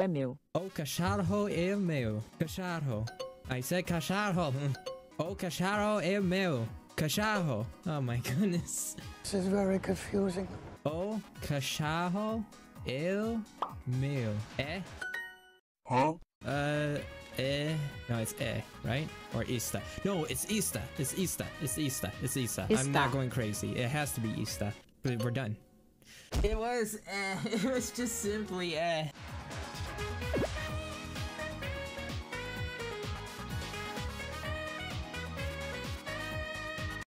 é meu. O cacharro é meu. Cacharro. I said cacharro. O cacharro é meu. Cacharro. Oh my goodness. This is very confusing. O cacharro é meu. É? Huh? Ah, uh, eh. No, it's eh, right? Or ista? No, it's Easter. It's Easter. It's Easter. It's Easter. I'm not going crazy. It has to be Easter. We're done. It was eh. It was just simply eh.